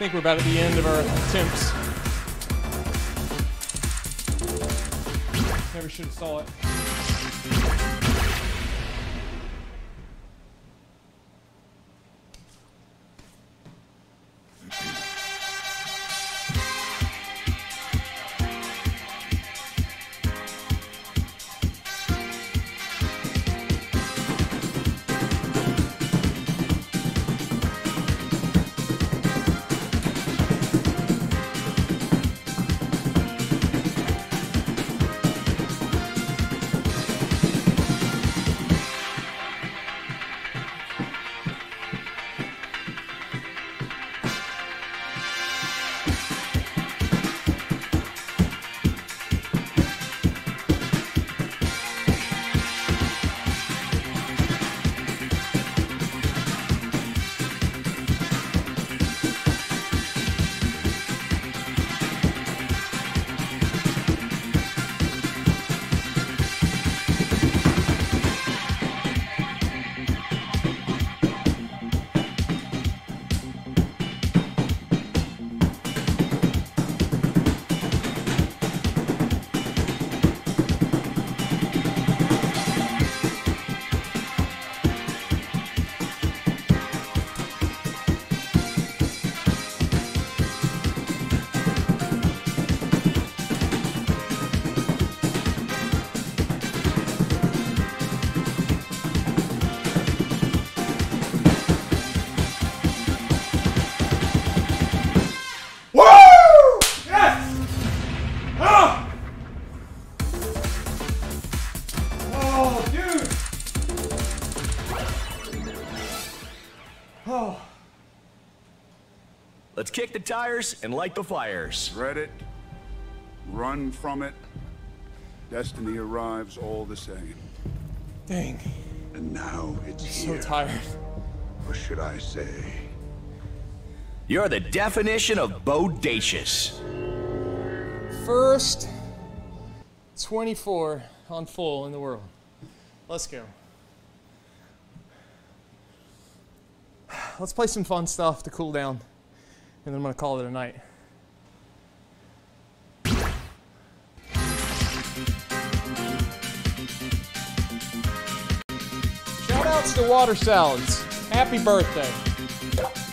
think we're about at the end of our attempts. Never should have saw it. Oh. Let's kick the tires and light the fires. Dread it, run from it. Destiny arrives all the same. Dang, And now it's so here. tired. What should I say, You're the definition of bodacious. First 24 on full in the world. Let's go. Let's play some fun stuff to cool down, and then I'm gonna call it a night. Shout outs to Water Salads. Happy birthday.